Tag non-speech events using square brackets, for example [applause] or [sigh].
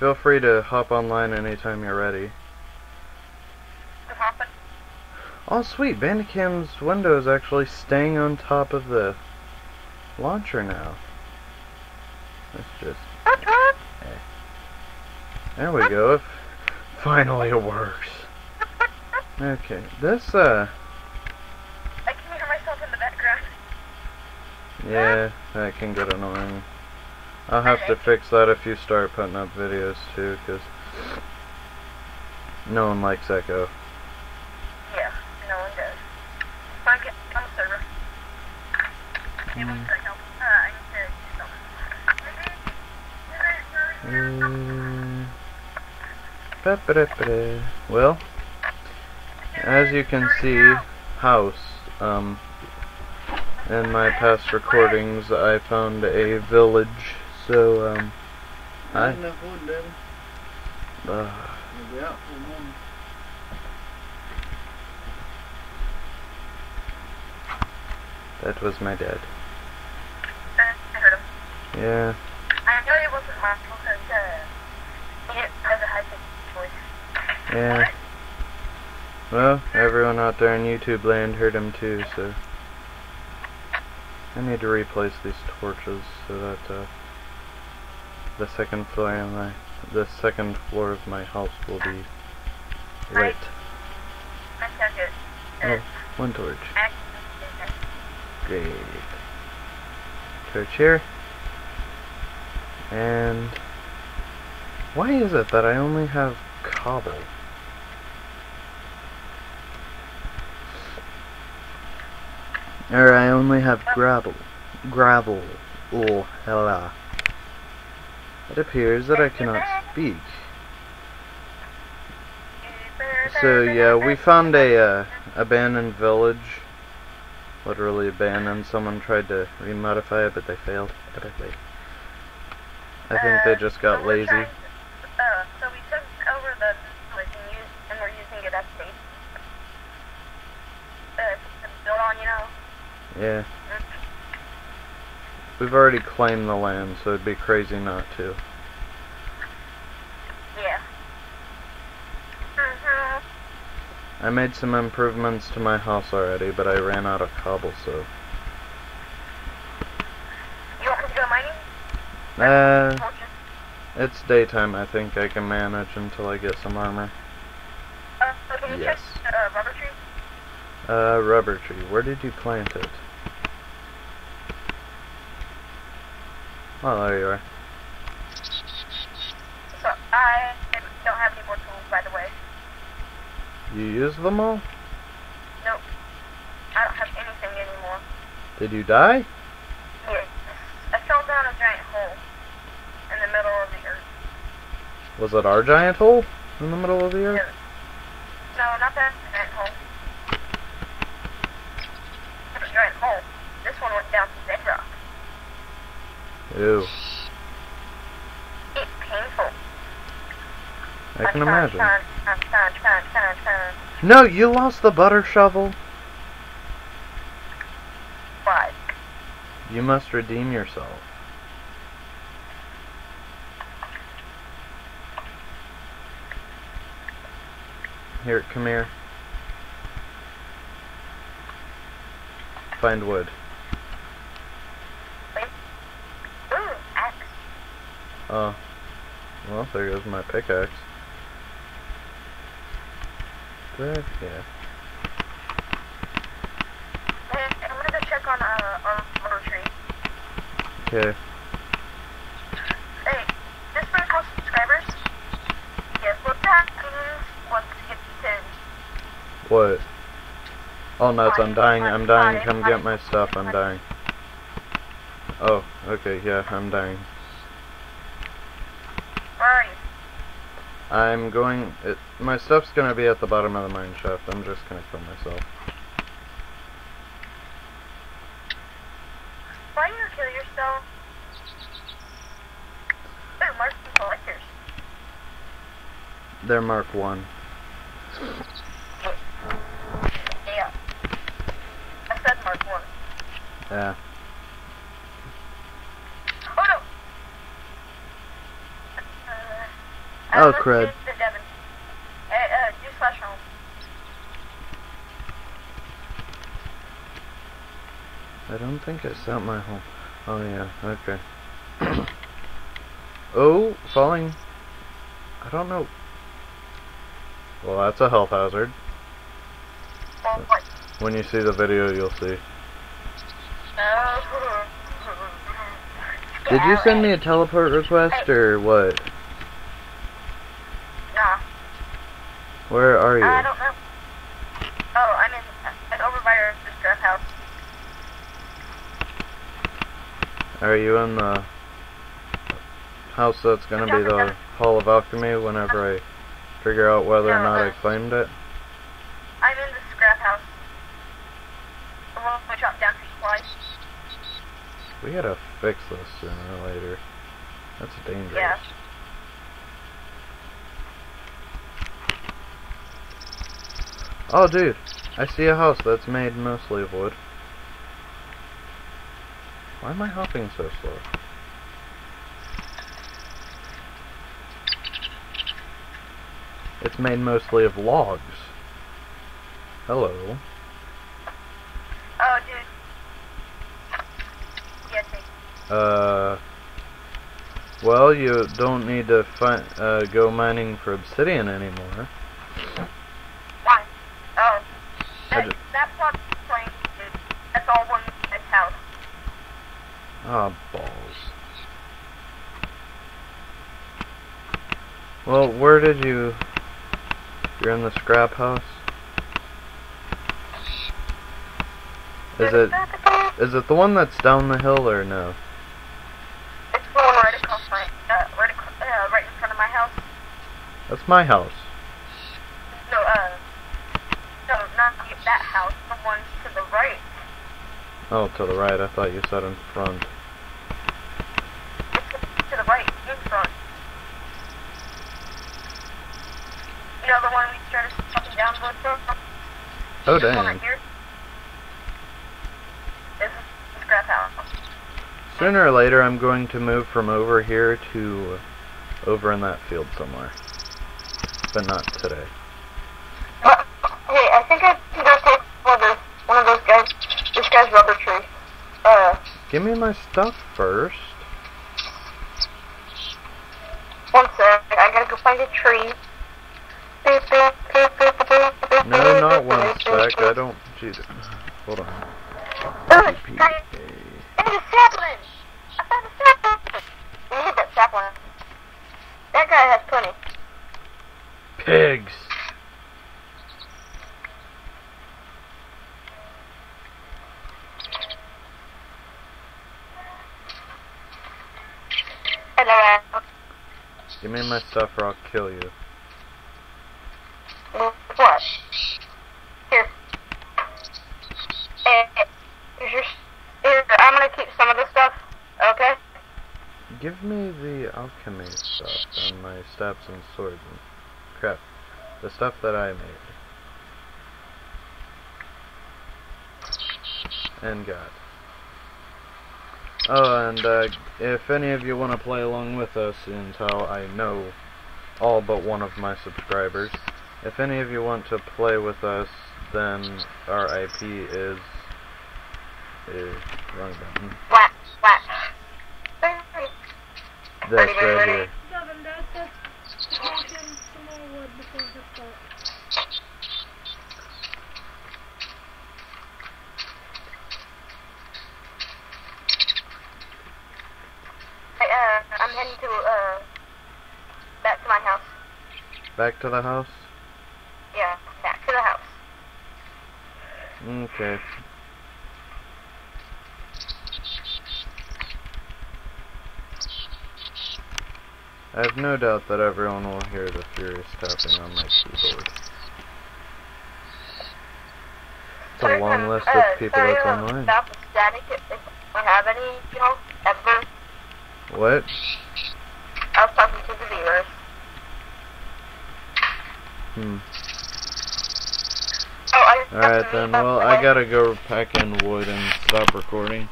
Feel free to hop online anytime you're ready. Oh, sweet. Bandicam's window is actually staying on top of the launcher now. Let's just... [laughs] There we go. Finally it works. Okay. This, uh... I can hear myself in the background. Yeah, that can get annoying. I'll have to fix that if you start putting up videos too, because no one likes echo. Yeah, no one does. Fine, get on the server. Maybe Mm. mm. help. Uh, I need to do something. Mm. Well, as you can see, house. Um, in my past recordings, I found a village. So, um, Not I. enough wood, Daddy. Uh, We'll be out till morning. that was my dad. Uh, I heard him. Yeah. I know it wasn't my fault because uh, he has a high pitched voice. Yeah. Well, everyone out there in YouTube land heard him too, so I need to replace these torches so that uh, the second floor of my the second floor of my house will be lit. Oh, one torch. Great. Torch here. And why is it that I only have cobble? Or I only have gravel. Gravel. Oh, hella. It appears that I cannot speak. So yeah, we found a uh, abandoned village. Literally abandoned. Someone tried to remodify it, but they failed epically. I think they just got so lazy. Uh, so we took over the village and, used, and we're using it as base. Uh, to build on, you know. Yeah. We've already claimed the land, so it'd be crazy not to. Yeah. Mhm. I made some improvements to my house already, but I ran out of cobble, so. You want me to go mining? Uh, it's daytime. I think I can manage until I get some armor. Uh, so can you Yes. check uh, rubber tree? Uh, rubber tree. Where did you plant it? Oh, there you are. So I don't have any more tools, by the way. You used them all? Nope. I don't have anything anymore. Did you die? Yes. I fell down a giant hole in the middle of the earth. Was it our giant hole in the middle of the earth? No, not that giant hole. A giant hole. This one went down to bedrock. Ew. It's painful. I can imagine. No, you lost the butter shovel. Why? You must redeem yourself. Here, come here. Find wood. Oh. Well, there goes my pickaxe. Good, yeah. Hey, I'm gonna go check on uh, our rubber tree. Okay. Hey, this brings close subscribers. Yes, what that means once it gets to 10. What? Oh, nuts, I'm dying, I'm dying, come get my stuff, I'm dying. Oh, okay, yeah, I'm dying. Where are you? I'm going, it, my stuff's gonna be at the bottom of the mine shaft, I'm just gonna kill myself. Why you kill yourself? Ooh, mark some collectors. They're Mark 1. Yeah. I said mark one. Yeah. Oh no! Uh, Oh, let's crud. do the Devon. Uh, uh, do Oh, slash home. I don't think I set my home. Oh yeah, okay. [coughs] oh, falling. I don't know. Well, that's a health hazard. When you see the video, you'll see. Oh. Did you send me a teleport request or what? Where are you? I don't know. Oh, I'm in. I'm over by our house. Are you in the house that's gonna be the Hall of Alchemy whenever I figure out whether or not I uh, claimed it? I'm in the scrap house. The one we chopped down for supplies. We gotta fix this sooner or later. That's dangerous. Yeah. Oh, dude, I see a house that's made mostly of wood. Why am I hopping so slow? It's made mostly of logs. Hello. Oh, dude. Yeah, take. Uh. Well, you don't need to uh, go mining for obsidian anymore. Why? Oh. I That, ju- that plot plane, dude. That's all one guy's house. Ah, balls. Well, where did you... You're in the scrap house? Is it... Is it the one that's down the hill or no? It's the one right across my, uh, right, across, uh, right in front of my house. That's my house. No, uh, no, not that house. The one to the right. Oh, to the right. I thought you said in front. It's to the right, in front. You know the one we started chopping down wood from? Oh, This one right dang. here? This is the scrap house. Sooner or later, I'm going to move from over here to over in that field somewhere. But not today. Hey, I think I can go take one of those, one of those guys, this guy's rubber tree. Uh, Give me my stuff first. one sec, I gotta go find a tree. No, not one sec. I don't. Geez. Hold on. Ugh, TPA. guys, I a sapling! I found a sapling! We need that sapling. That guy has plenty. Pigs. Hello, Give me my stuff or I'll kill you. What? Here. Hey, hey, here's your, here, I'm gonna keep some of the stuff, okay? Give me the alchemy stuff and my stabs and swords and crap. The stuff that I made. And God. Oh, and uh, if any of you want to play along with us until I know all but one of my subscribers, if any of you want to play with us, then our IP is is wrong button. Whack, whack. This right here. Devin, that's that's talking some more wood before the start. Hey, uh, I'm heading to, uh, back to my house. Back to the house. Yeah, back to the house. Okay. I have no doubt that everyone will hear the furious tapping on my keyboard. It's a long list of people sorry, that's uh, online. The static, if, we have any, you know, ever. What? I was talking to the viewers. Hmm. Oh, I Alright then, well, I gotta go pack in wood and stop recording.